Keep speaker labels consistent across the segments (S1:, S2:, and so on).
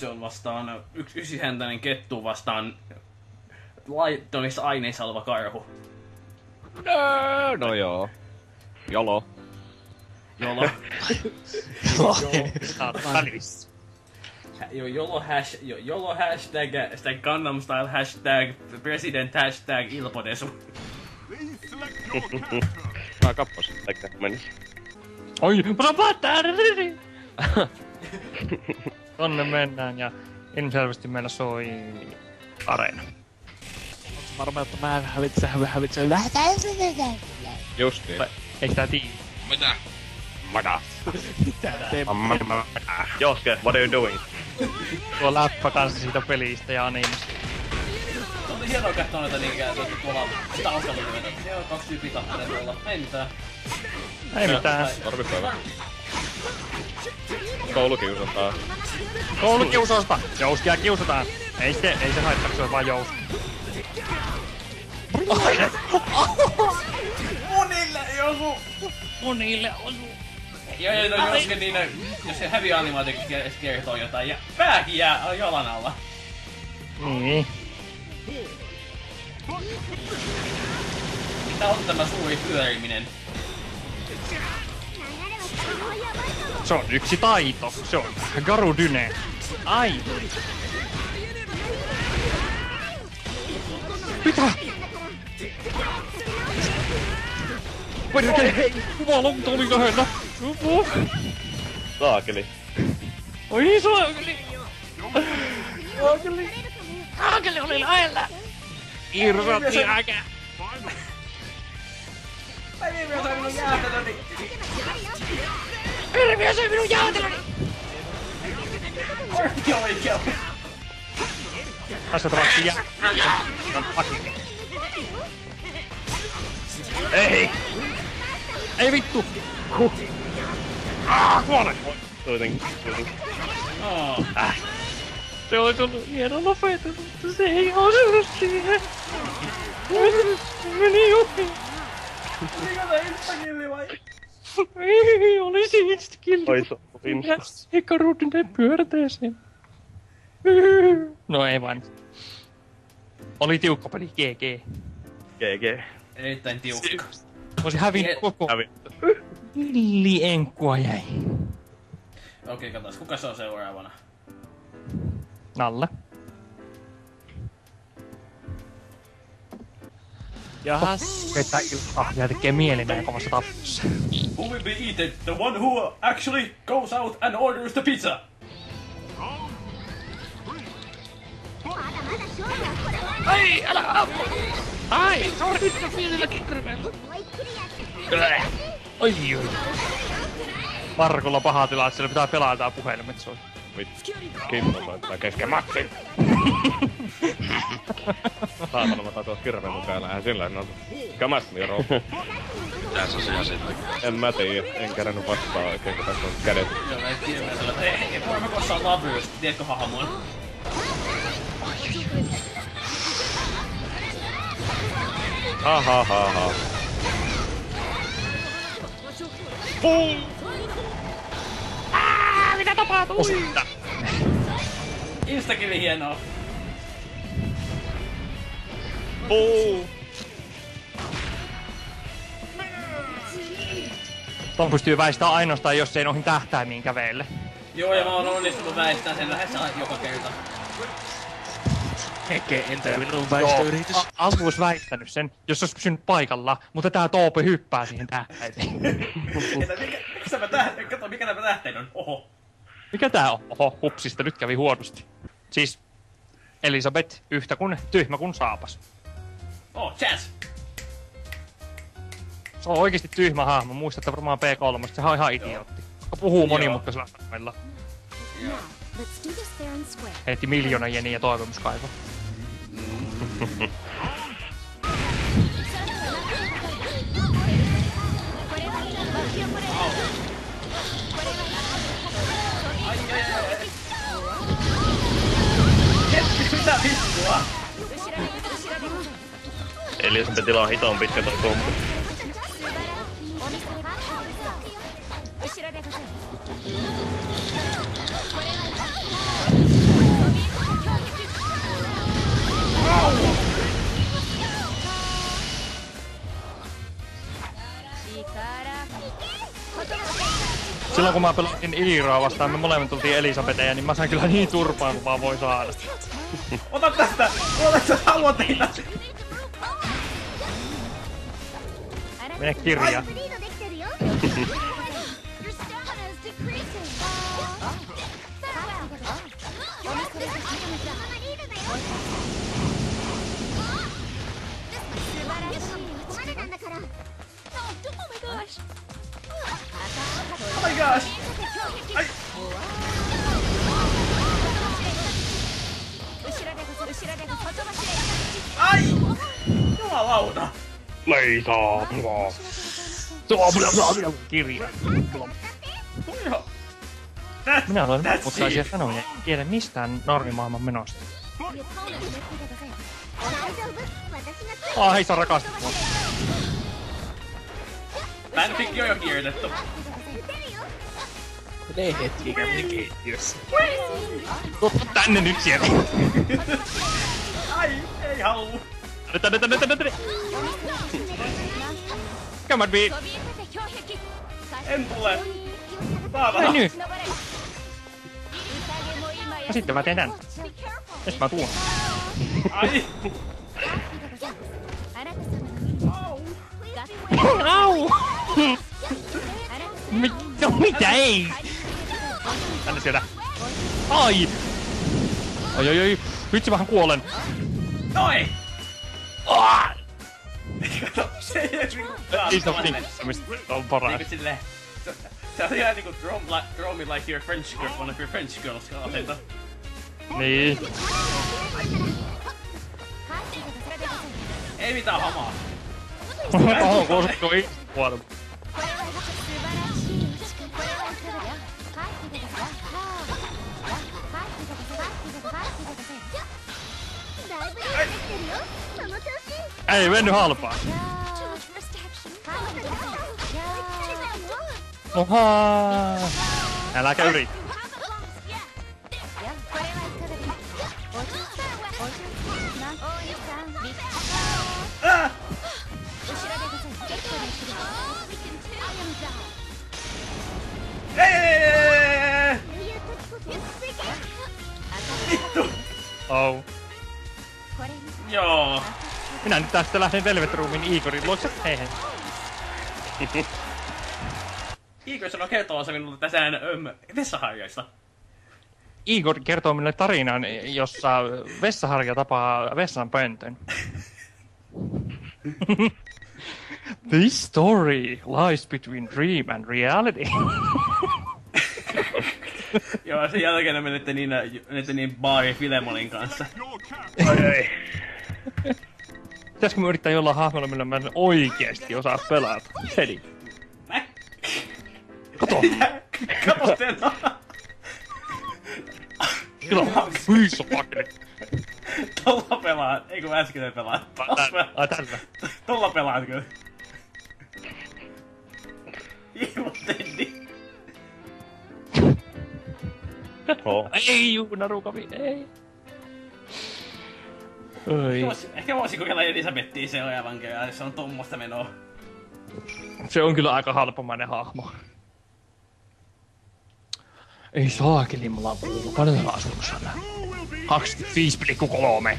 S1: Se on vastaan yksi ysihäntäinen kettu vastaan laittomissa aineissa oleva karhu.
S2: No, no joo. Jolo.
S1: Jolo.
S3: Välissä.
S1: Jo, jolo, hash, jo, jolo hashtag, hashtag Gundam Style hashtag President hashtag Ilpodesu.
S2: Mä kappas, eikä meni.
S3: Oi, mä saan päättää! Tonne mennään ja ilmiselvästi meillä soi areena.
S4: Varmaan, että mä en hävitse, hävitse.
S2: Justiin.
S3: Eikö tää tii?
S5: Mitä?
S2: Mada.
S4: Tee
S2: Joske, what are you doing?
S3: Tuo läppä kanssa siitä pelistä ja animesta.
S1: On hienoa katsoa noita niinkään tuota tuolla taustalla nimetä. Joo, kaksi tyyppiä tappelee tuolla. Ei mitään.
S3: Ei mitään.
S2: Arvipäivä. Koulukiusataan.
S3: Koulukiusausta! Jouskia kiusataan! Ei se, ei se haittaa, se on vaan jouski.
S1: Munille joku!
S3: Monille osu.
S1: Joo, joo, no, jos, niin, jos se häviää animaatio kertoo jotain ja pääkin jää jalan alla.
S3: Niin.
S1: Mitä on tämä suuri pyöriminen?
S3: Se on yksi taito. Se on Garudyne. Ai. Mitä? Perkele! Jumalauta oli lähellä! Jupu!
S2: Saakeli.
S3: Oi saakeli! Saakeli! Saakeli oli lähellä! Irsatti äkä!
S1: Päiviä sai minun jäätelöni!
S3: Hirviö söi minun jäätelöni!
S1: Kortti oikea!
S3: Tässä tavattiin jää. Ei! Ei vittu! Huh. Ah, kuole!
S2: Kuitenkin, kuitenkin.
S1: Oh.
S3: Se olisi ollut hieno lopetus, mutta se ei osunut siihen. Meni ohi.
S1: Mikä se instakilli vai?
S3: Ei, olisi instakilli.
S2: Oi se on insta.
S3: Eikä ruudun pyörteeseen. No ei vain. Oli tiukka peli, GG.
S2: GG.
S1: Erittäin tiukka.
S3: Olisi hävinnyt koko
S2: Hävi.
S3: villienkua jäi.
S1: Okei, katsotaan, kuka se on seuraavana?
S3: Nalle.
S4: Jahas.
S3: Että iltaa ja tekee mieli näin kovassa tappussa.
S1: Who will be eaten? The one who actually goes out and orders the pizza!
S3: Ai, älä ammu! Ai, on nyt pienellä kirveellä. Oi, oi. Markolla paha tila, että sillä pitää pelata puhelimet soi.
S2: Vittu. Kimmo soittaa kesken matsin. Saatana mä tuossa kirveen päällä. Eihän sillä no. Kamas me roll.
S5: Mitä se siellä sitten?
S2: En mä tiedä. En kerännyt vastaan oikein, kun tässä on kädet.
S1: Joo, näin kirveellä. Ei, ei varma koskaan Labyrinth, tiedätkö hahmon?
S2: Ha ha ha ha.
S3: Mitä tapahtuu? Osutta.
S1: Instakilli hienoa.
S2: Puu.
S3: Ton pystyy väistämään ainoastaan, jos ei noihin tähtäimiin kävele.
S1: Joo, ja mä oon onnistunut väistämään sen lähes aina joka kerta.
S4: Heke, entä minun väistöyritys?
S3: Alku olisi väittänyt sen, jos olisi pysynyt paikalla, mutta tää Toope hyppää siihen tähtäimeen.
S1: Että mikä, mikä tämä kato mikä tämä tähteen on, oho.
S3: Mikä tää on? Oho, hupsista, nyt kävi huonosti. Siis Elisabeth, yhtä kuin tyhmä kuin saapas.
S1: Oh, chance!
S3: Se on oikeesti tyhmä hahmo, muistatte varmaan P3, sehän on ihan idiootti. Puhuu monimutkaisella sanoilla. Heitti miljoona jeniä toivomuskaivo.
S1: Eli jos
S2: pitää tilaa hiton pitkä toi
S6: kumpu.
S3: Silloin kun mä pelasin Iiraa vastaan, me molemmat tultiin Elisabeteja, niin mä sain kyllä niin turpaan, kun mä voi saada.
S1: Ota tästä! Ota tästä!
S6: Haluat! Bacteria. Oh,
S1: oh my gosh!
S6: ei saa blop.
S1: Tuo blop
S3: blop blop kirja.
S1: Blop.
S3: Minä olen mutkaisia sanoja, en tiedä mistään normimaailman menosta.
S6: Ah,
S3: Ai, sä rakastat mua.
S1: Fanfic on jo kirjoitettu.
S4: Ei hetki, kävin keittiössä.
S3: Totta tänne nyt sieltä.
S1: Ai, ei halua.
S3: Tänne, tänne, tänne, tänne, tänne. Come on,
S6: beat.
S1: En tule.
S3: Saavana.
S1: Ai
S3: nyt.
S6: Niin.
S3: No sitten mä teen tän. Ja mä tuun.
S1: Ai. Au!
S3: Mit, no mitä ei? Tänne sieltä. Ai! Ai ai ai, vitsi vähän kuolen.
S1: Noi!
S3: Oh!
S1: Kato, Please don't think
S3: Don't oh,
S1: bother.
S3: Leave it to
S1: the left. So I think I think throw, like, throw me like you're French girl, one of your French girls, can't
S3: I? Nee.
S1: Ei mitään hamaa.
S6: oh, koska ei varma.
S3: Ei mennyt halpaa. Oha! Äläkä yritä.
S1: Ah! Vittu!
S3: Oh.
S1: Joo.
S3: Minä nyt tästä lähden Velvet Roomin Igorin luokse. Hei hei.
S1: Igor sanoi kertovansa minulle tässä ähm, vessaharjoista.
S3: Igor kertoo minulle tarinan, jossa vessaharja tapaa vessan pöntön. This story lies between dream and reality.
S1: Joo, sen jälkeen ne menette niin, menette niin baari Filemonin kanssa.
S3: ai ai. Pitäisikö me yrittää jollain hahmolla, millä mä en oikeesti osaa pelata? Heli.
S1: Mä?
S3: Kato!
S1: Katostena!
S3: Kyllä, hyi sopakeli.
S1: Tolla pelaan, ei kun äsken pelaan. Tolla
S3: Ai
S1: pelaan.
S3: tällä.
S1: Tolla pelaan kyllä. Teddy.
S2: Oo.
S3: Ei juu, Narukami, ei. Oi.
S1: Vois- Ehkä voisi kokeilla Elisabettia seuraavan kerran, jos on tommoista menoa.
S3: Se on kyllä aika halpamainen hahmo. Ei saakeli, mulla on puhunut. Paljon täällä asunnossa on? 25,3.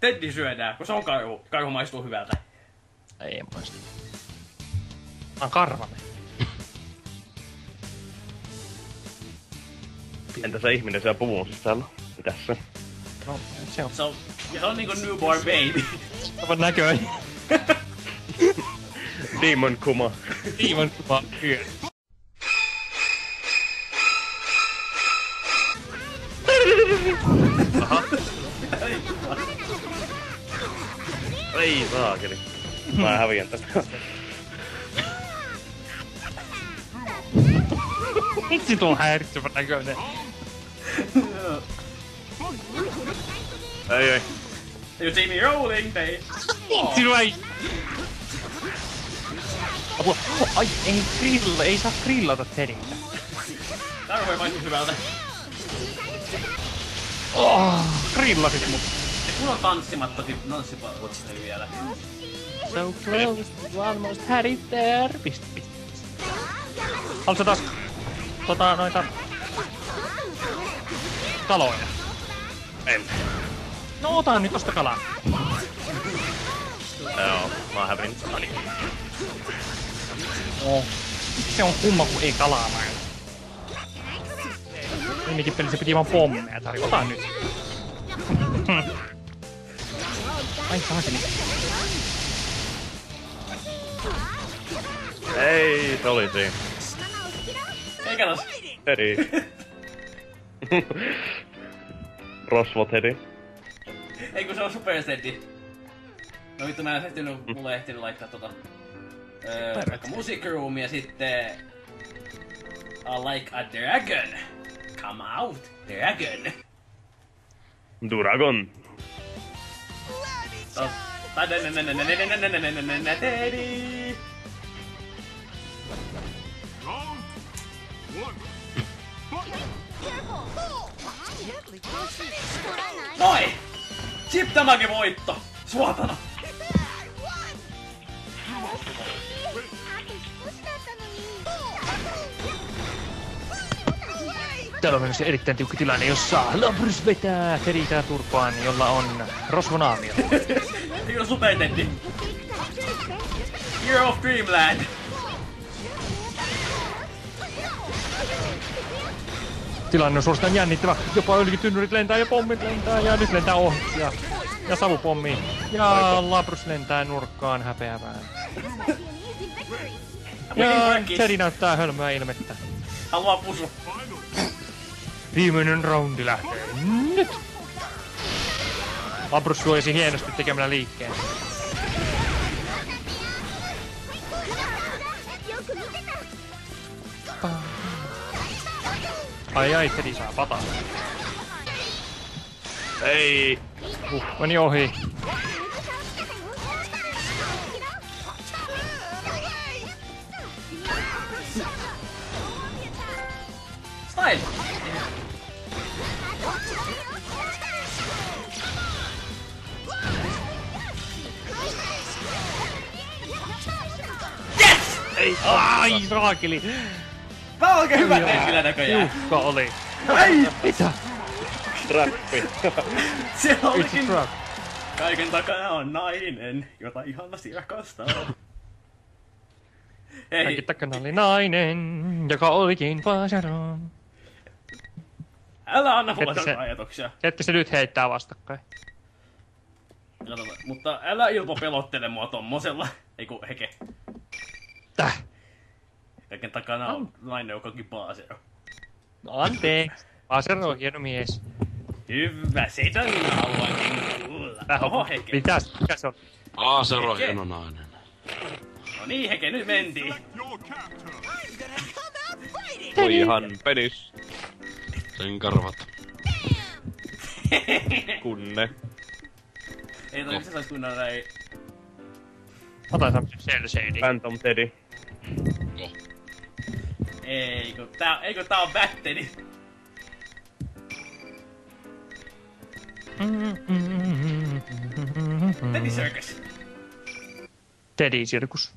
S1: Teddy syödään, kun se on karhu. Karhu maistuu hyvältä.
S3: Ei muista. Mä oon karvanen.
S2: Entä se ihminen siellä puvun sisällä? Mitäs se?
S3: No, se on
S1: Se on, se on niinku newborn baby.
S3: saman näköinen.
S2: Demon Kuma.
S3: Tiiman kuva yö.
S2: Ei saakeli. Mä häviän tästä.
S3: Miksi tuo on häiritsevän näköinen?
S2: Ei ei.
S1: You see me rolling, babe.
S3: Miksi nuo ei... Apua. Ai, ei grilla, ei saa grillata Tedintä.
S1: Tää voi maistua hyvältä.
S3: Oh, grillasit mut.
S1: Kun on tanssimatta tanssipalvelut vielä.
S3: So close, you almost had it there. Pist, pist. Haluatko taas tota noita kaloja?
S2: En.
S3: No ota nyt tosta kalaa.
S2: Joo, mä hävin. Ani.
S3: Oh. Se on kumma, kun ei kalaa mä. Viimekin pelissä piti vaan pommeja tarjota. Ota nyt. Ai saakeli.
S2: Ei, se oli siinä.
S1: Eikä tos.
S2: Eri. Rosvot heti.
S1: Ei kun se on superstetti. No vittu mä en ehtinyt, mulle ei ehtinyt laittaa tota... Öö, vaikka ja sitten... I like a dragon come out, dragon.
S2: Duragon.
S1: Noi, Chip tämäkin voitto! Suotana!
S3: Täällä on myös erittäin tiukka tilanne, jossa Labrys vetää Teritää turpaan, jolla on rosvonaamio.
S1: Siinä on supertetti. Hero of Dreamland.
S3: Tilanne on suorastaan jännittävä. Jopa öljytynnyrit lentää ja pommit lentää ja nyt lentää ohi. Ja, ja savupommi. Ja Labrys lentää nurkkaan häpeävään. Ja Teddy näyttää hölmöä ilmettä.
S1: Haluaa pusu.
S3: Viimeinen roundi lähtee nyt. Abrus suojasi hienosti tekemällä liikkeen. Ai ai, Teddy saa pataa.
S2: Ei!
S3: Uh, meni ohi. Ei, ai saakeli.
S1: Tää on oikein hyvä teet kyllä näköjään.
S3: Tiukka oli.
S1: Ai!
S3: Mitä?
S2: Trappi.
S1: Se olikin...
S3: trap.
S1: Kaiken takana on nainen, jota ihanasti rakastaa. Hei,
S3: Kaikki takana oli nainen, joka olikin Pasaron.
S1: älä anna mulle
S3: se-
S1: ajatuksia.
S3: Että se nyt heittää vastakkain.
S1: Katsotaan. Mutta älä Ilpo pelottele mua tommosella. Eiku heke.
S3: Täh?
S1: Kaiken takana on nainen, joka on Paasero.
S3: No anteeksi. Pasero on hieno mies.
S1: Hyvä, sitä minä haluankin kuulla. Oho, heke.
S3: Mitäs? Mikä se on?
S5: Aasero on hieno nainen.
S1: No niin, heke, nyt mentiin.
S2: Voi ihan penis.
S5: Sen karvat.
S2: Kunne.
S1: Ei toi, miksi sä sais kuunnella ei...
S3: Otan cell shading.
S2: Phantom Teddy.
S1: Eikö, tää, eikö tää on Batteni? Teddy Circus.
S3: Teddy Sirkus.